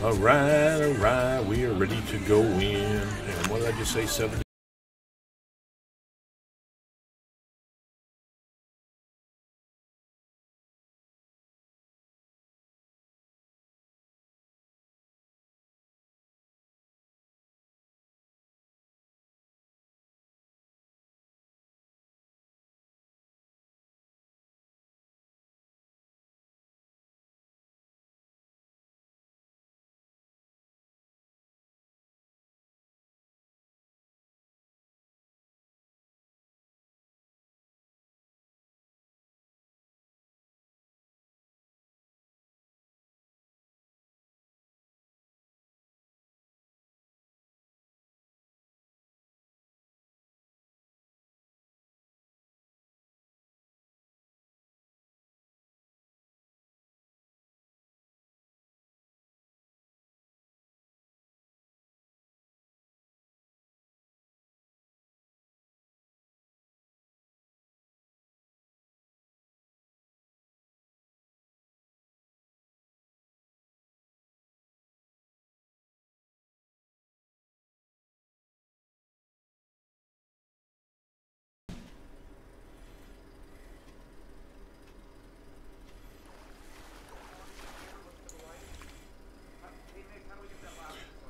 All right, all right, we are ready to go in. And what did I just say? 70.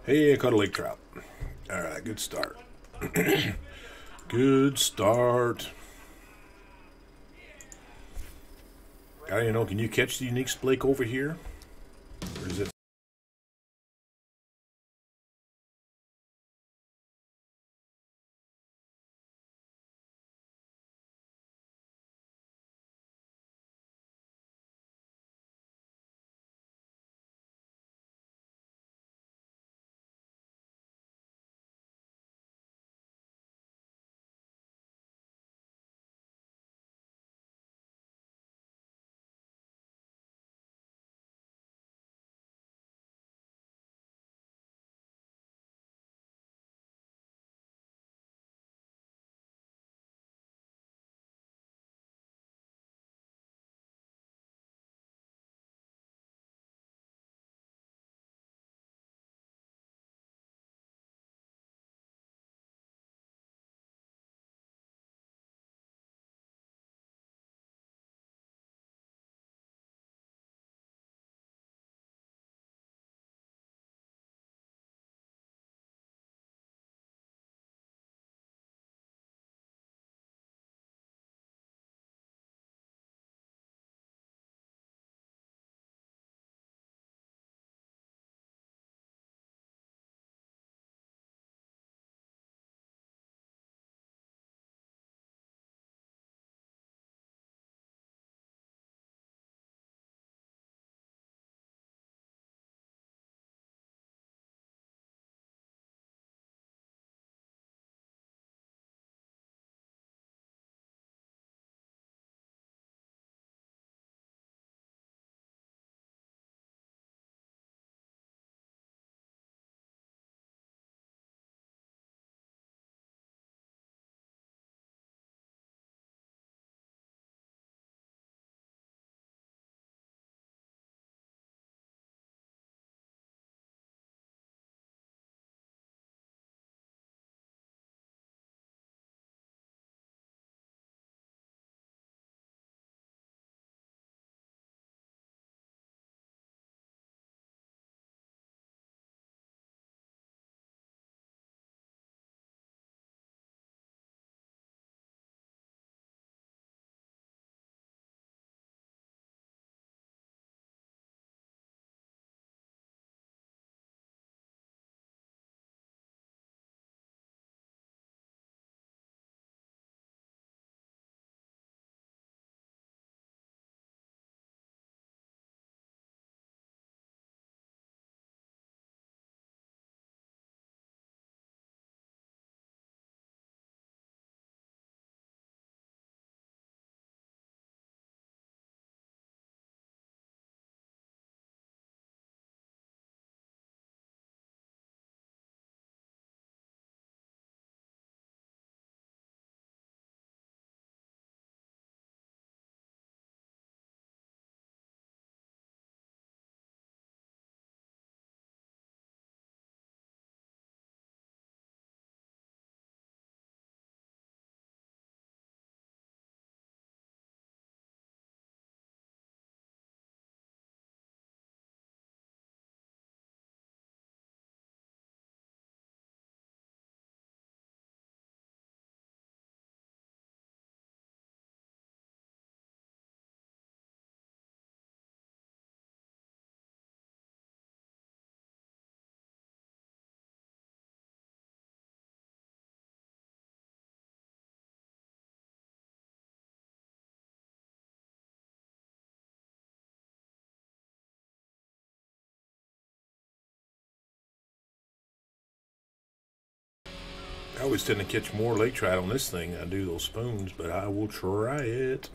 Hey, I caught a lake trout. All right, good start. good start. Guy, you know, can you catch the unique splake over here? Always tend to catch more lake trout on this thing I do those spoons, but I will try it.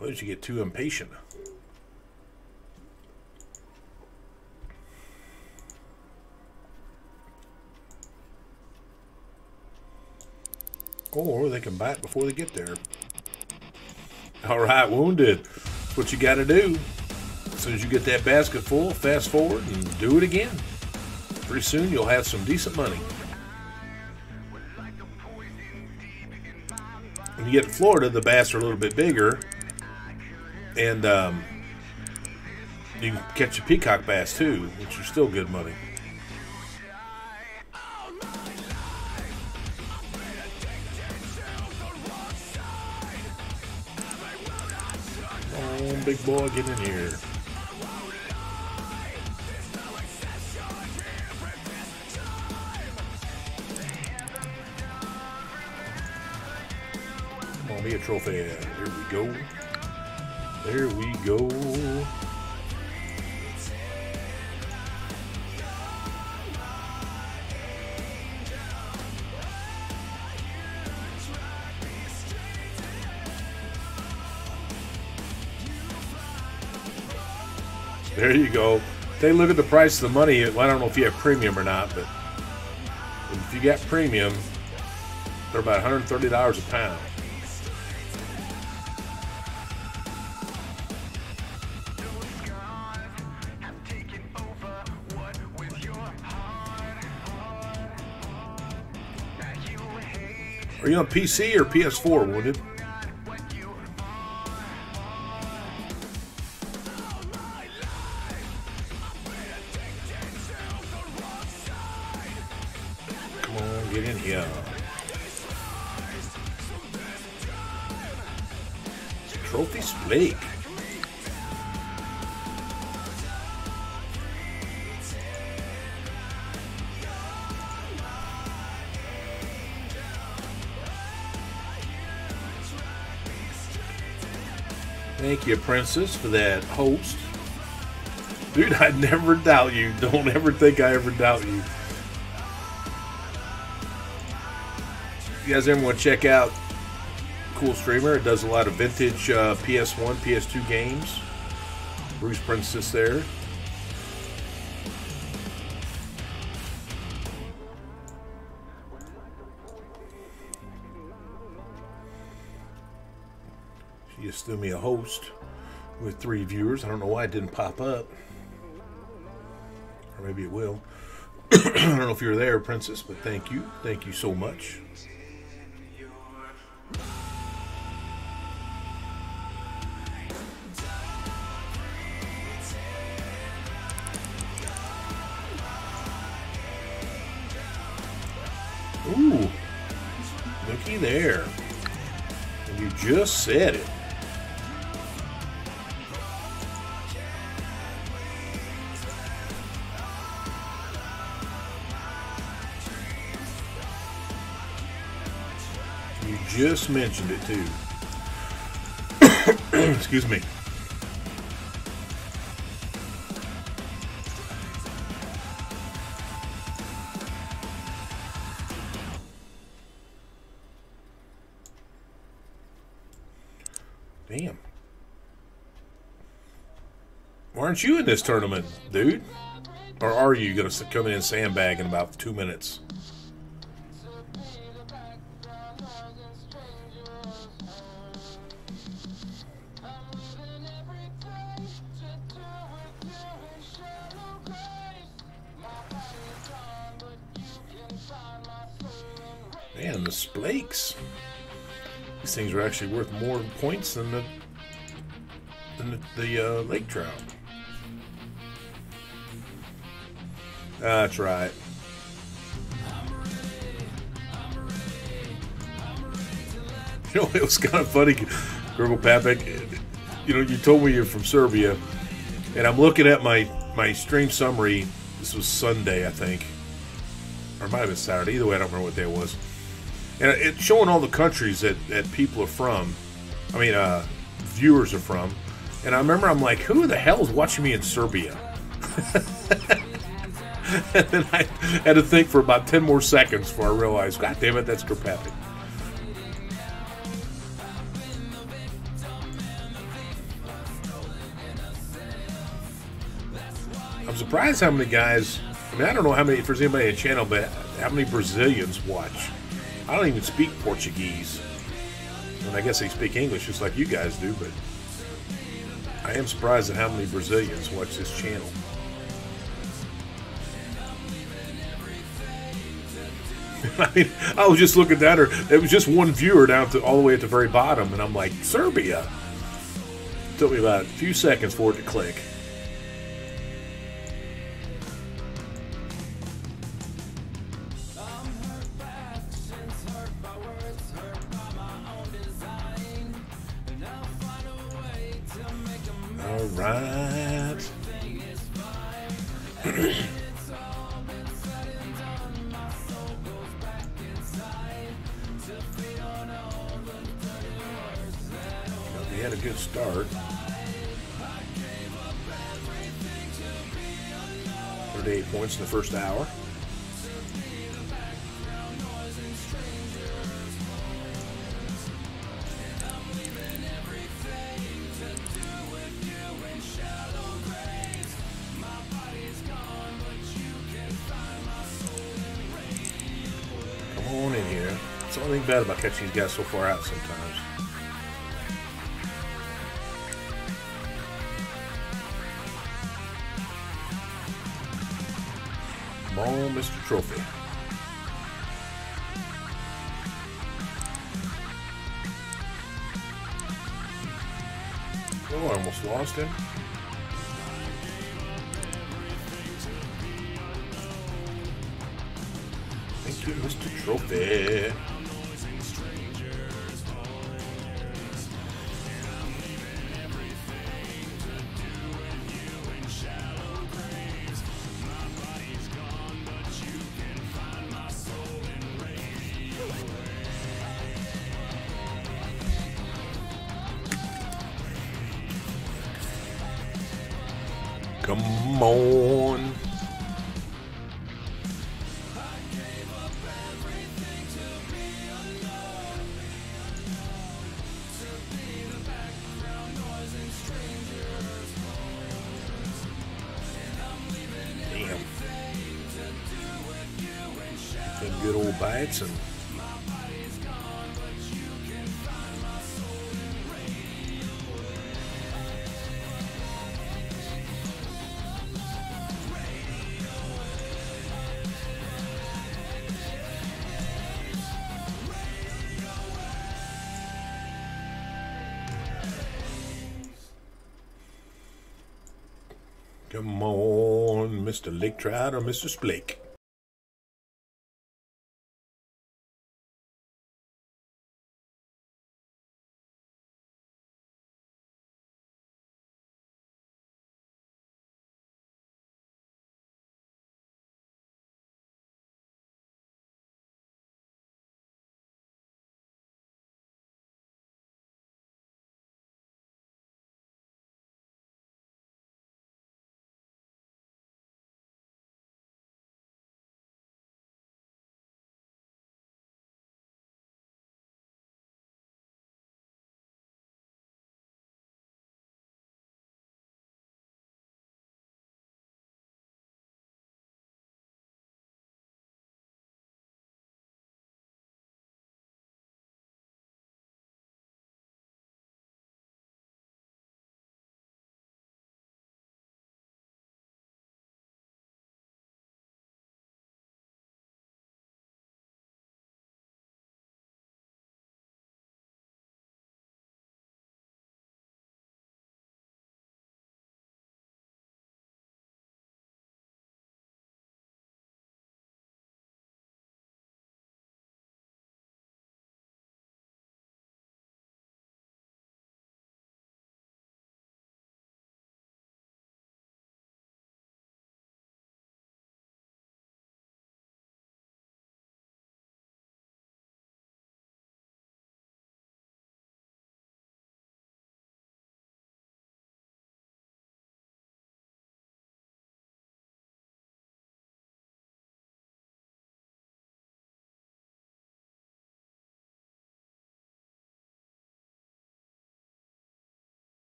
Why did you get too impatient? Or they can bite before they get there. All right, wounded. That's what you got to do. As soon as you get that basket full, fast forward and do it again. Pretty soon you'll have some decent money. When you get to Florida, the bass are a little bit bigger, and um, you can catch a peacock bass too, which are still good money. On, big boy, get in here. Come on, be a trophy. Here we go. There we go. There you go. Take a look at the price of the money. I don't know if you have premium or not, but if you got premium, they're about $130 a pound. You on PC or PS4, Wounded? You, Princess, for that host. Dude, I never doubt you. Don't ever think I ever doubt you. You guys ever want to check out cool streamer? It does a lot of vintage uh, PS1, PS2 games. Bruce Princess there. Just threw me a host with three viewers. I don't know why it didn't pop up. Or maybe it will. I don't know if you're there, Princess, but thank you. Thank you so much. Ooh, looky there. And you just said it. Just mentioned it too. Excuse me. Damn. Why aren't you in this tournament, dude? Or are you going to come in and sandbag in about two minutes? Actually worth more points than the than the, the uh, lake trout. That's right. You know, it was kind of funny, Gurgle Papik. You know, you told me you're from Serbia, and I'm looking at my my stream summary. This was Sunday, I think, or it might have been Saturday. Either way, I don't remember what day it was. And it's showing all the countries that, that people are from. I mean, uh, viewers are from. And I remember I'm like, who the hell is watching me in Serbia? and then I had to think for about 10 more seconds before I realized, God damn it, that's Gurpapic. I'm surprised how many guys. I mean, I don't know how many, if there's anybody in the channel, but how many Brazilians watch. I don't even speak Portuguese. And I guess they speak English just like you guys do, but I am surprised at how many Brazilians watch this channel. I mean, I was just looking at her. It was just one viewer down to all the way at the very bottom, and I'm like, Serbia. It took me about a few seconds for it to click. All right. we had a good start. Thirty-eight points in the first hour. about catching these guys so far out sometimes. Come Mr. Trophy. Oh, I almost lost him. Thank you, Mr. Trophy. Come on. Come on, Mr. Lake Trout or Mr. Splake.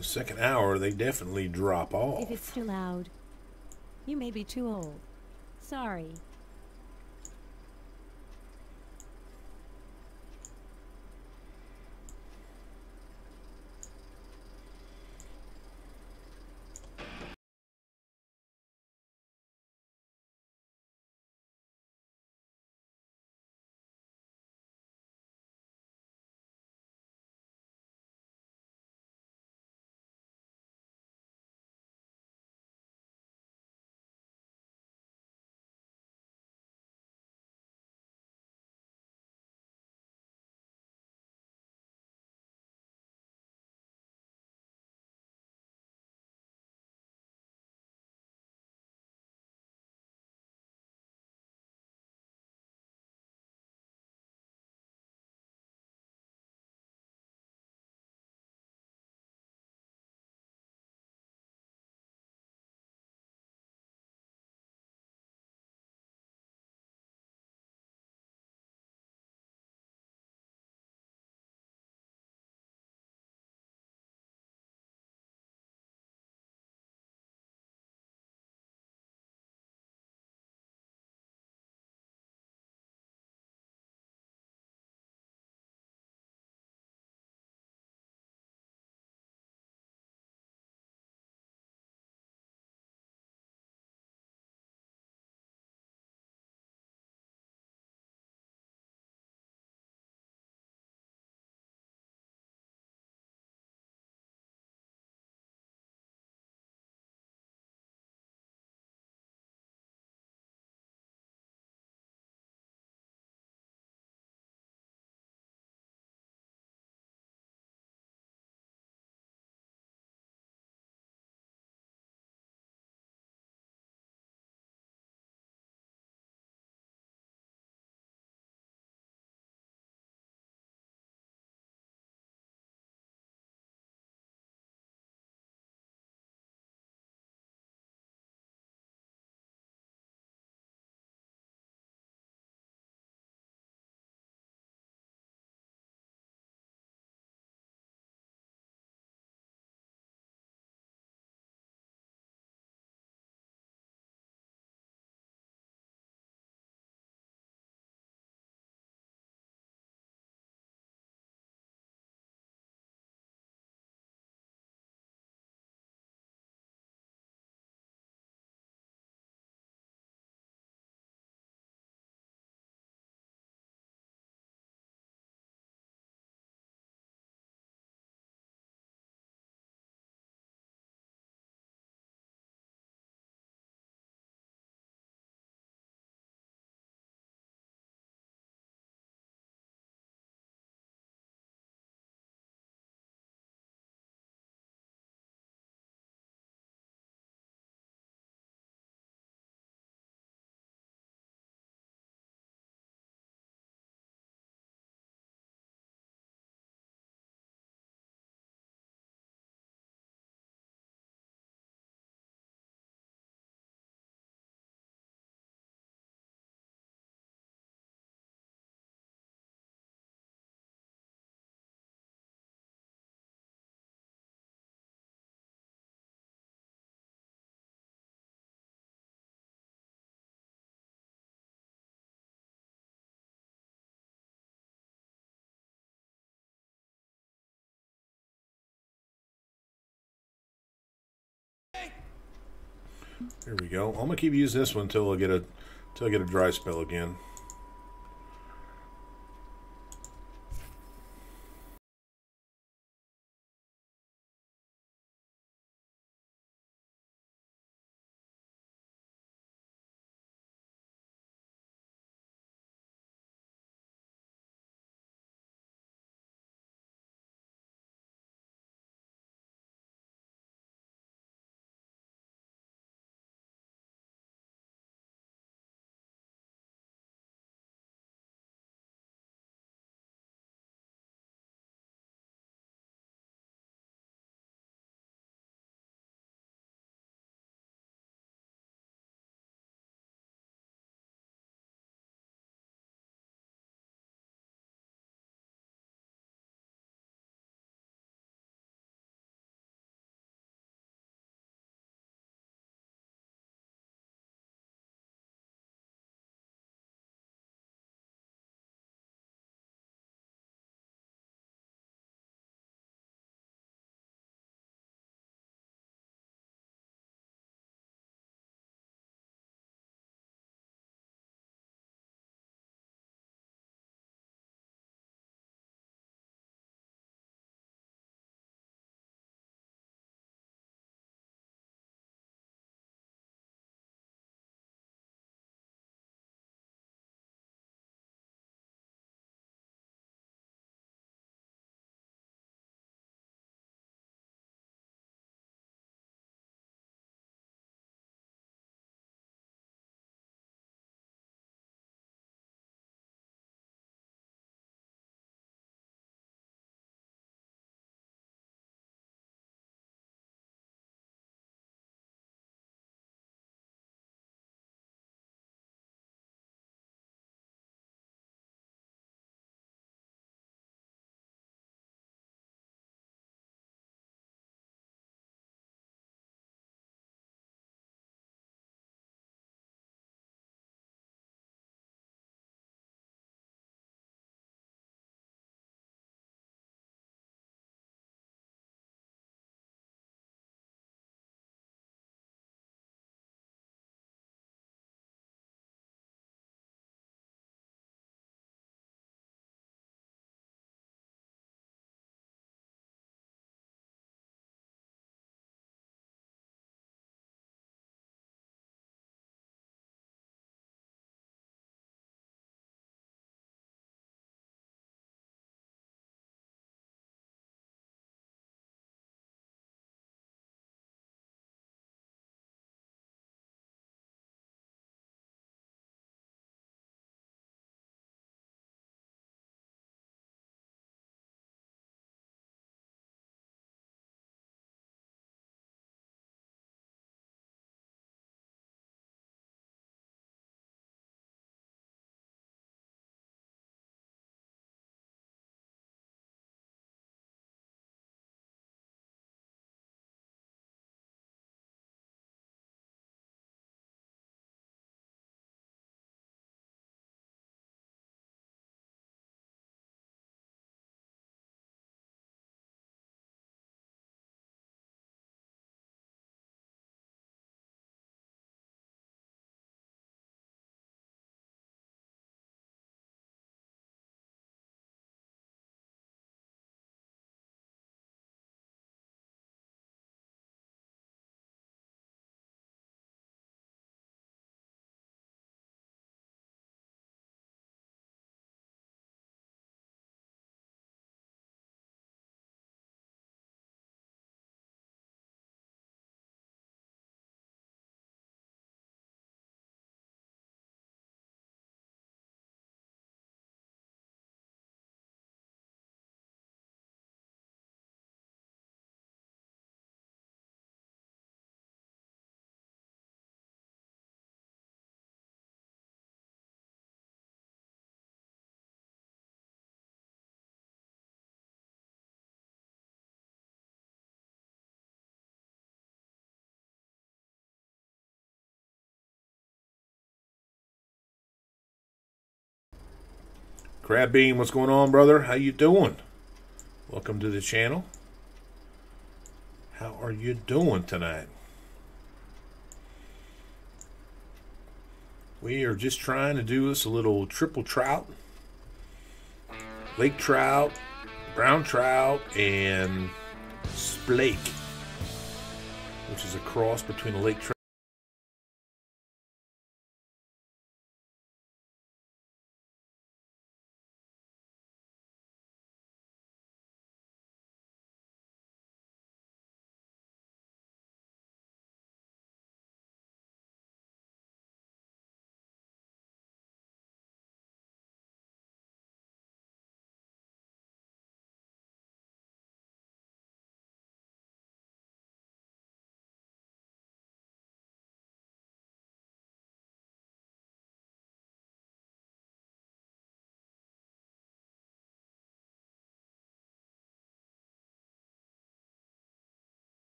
The second hour, they definitely drop off. If it's too loud, you may be too old. Sorry. Here we go. I'm gonna keep using this one until I get a until I get a dry spell again. Crab Bean, what's going on, brother? How you doing? Welcome to the channel. How are you doing tonight? We are just trying to do us a little triple trout, lake trout, brown trout, and splake, which is a cross between a lake trout.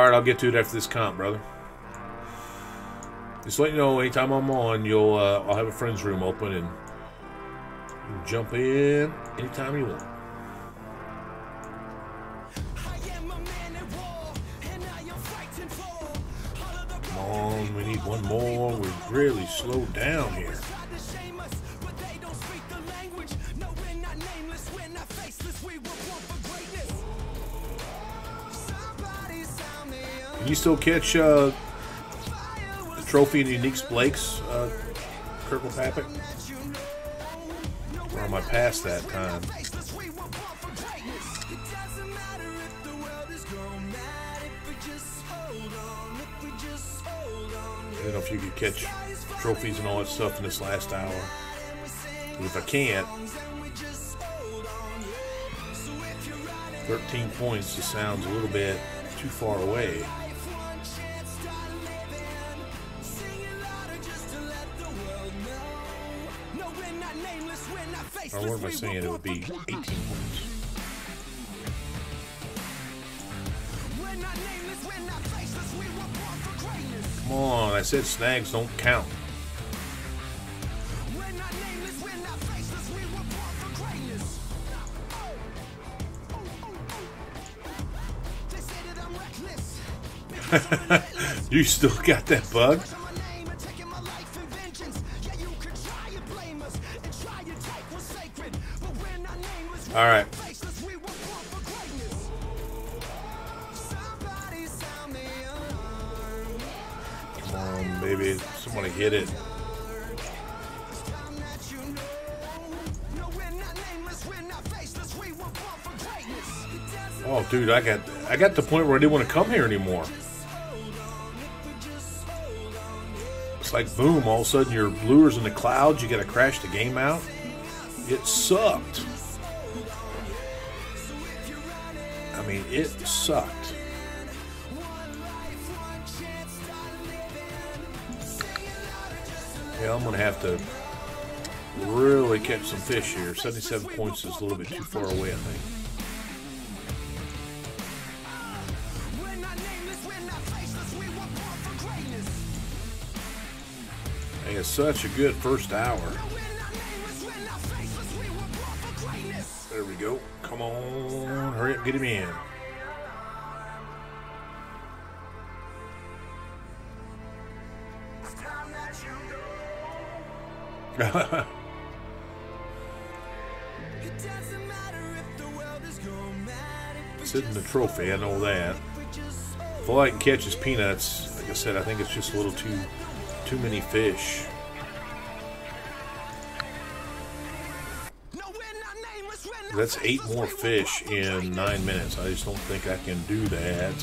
All right, I'll get to it after this comp, brother. Just let you know, anytime I'm on, you'll uh, I'll have a friends room open and jump in anytime you want. Come on, we need one more. We've really slowed down here. You still catch uh, the trophy and unique Blake's uh, Kirkle Or am I past that time? I don't know if you could catch trophies and all that stuff in this last hour. If I can't, 13 points just sounds a little bit too far away. Or what am I saying? It would be 18 points. Come on, I said snags don't count. you still got that bug? All right. Baby. Somebody hit it. Oh, dude, I got I got the point where I didn't want to come here anymore. It's like boom, all of a sudden your bluer's in the clouds. You got to crash the game out. It sucked. It sucked. Yeah, I'm gonna have to really catch some fish here. 77 points is a little bit too far away, I think. Hey, it's such a good first hour. There we go. Come on, hurry up, get him in. Sitting the trophy, I know that. If all I can catch is peanuts, like I said, I think it's just a little too too many fish. That's eight more fish in nine minutes. I just don't think I can do that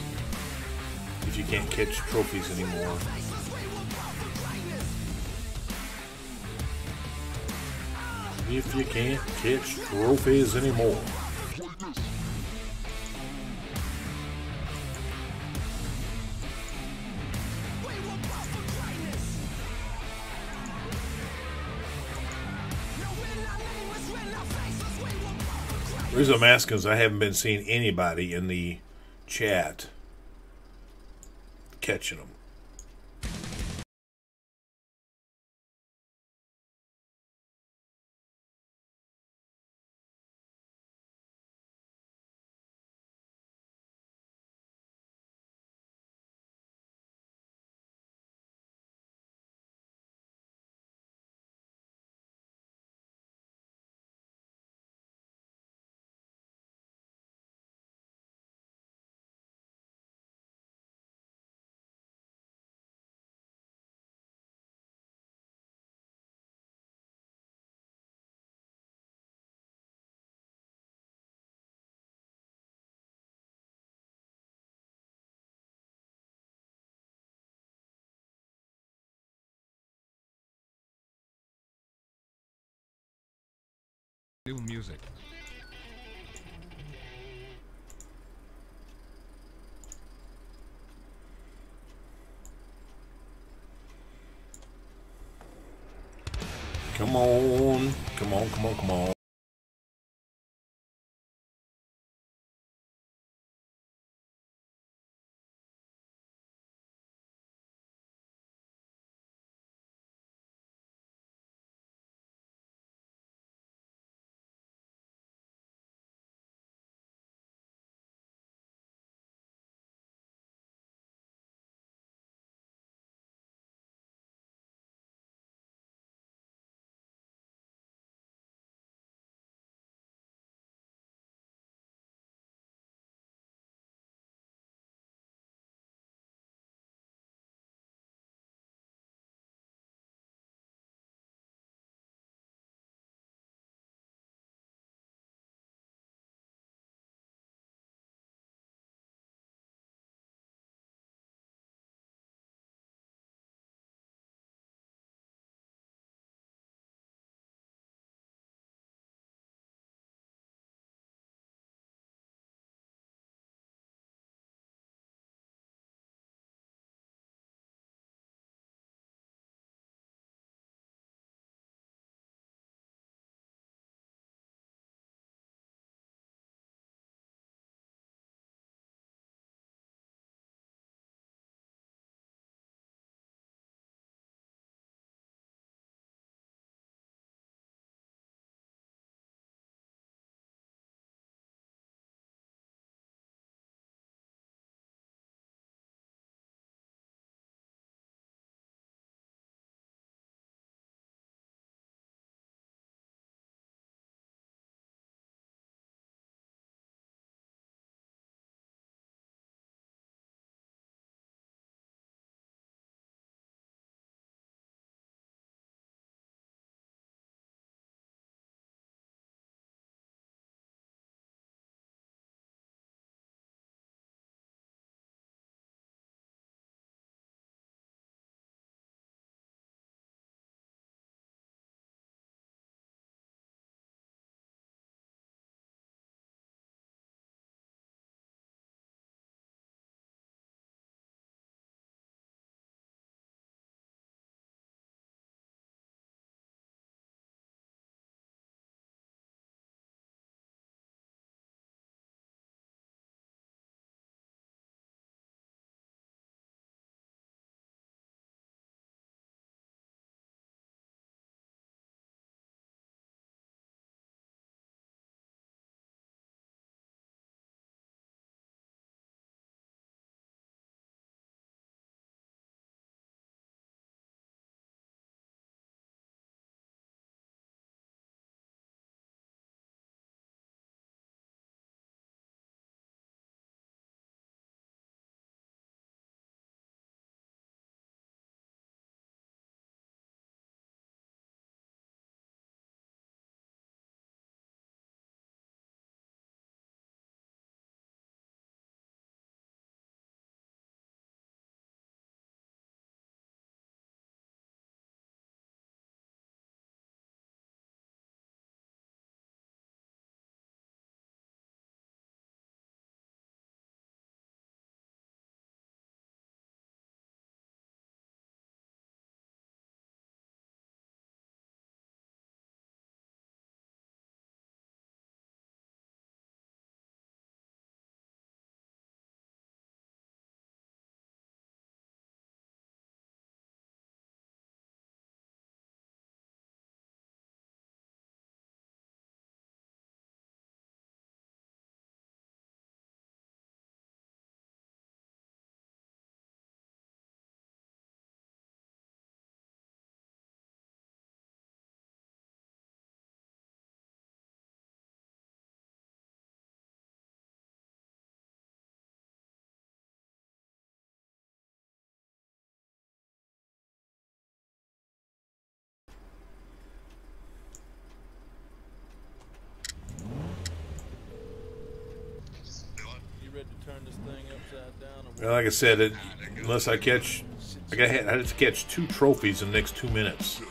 if you can't catch trophies anymore. If you can't catch trophies anymore. The reason I'm asking is I haven't been seeing anybody in the chat catching them. Music. Come on. Come on, come on, come on. Like I said, it, unless I catch, I got I had to catch two trophies in the next two minutes.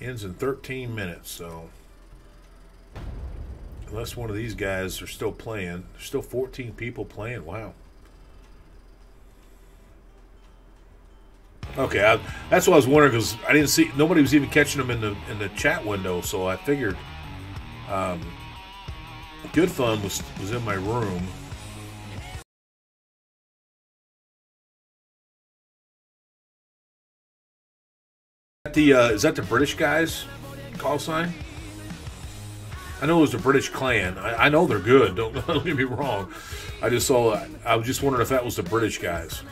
Ends in 13 minutes, so unless one of these guys are still playing, there's still 14 people playing. Wow. Okay, I, that's what I was wondering because I didn't see nobody was even catching them in the in the chat window, so I figured. Um, Good Fun was was in my room. The uh, is that the British guys call sign? I know it was the British Clan. I, I know they're good. Don't, don't get me wrong. I just saw. I was just wondering if that was the British guys.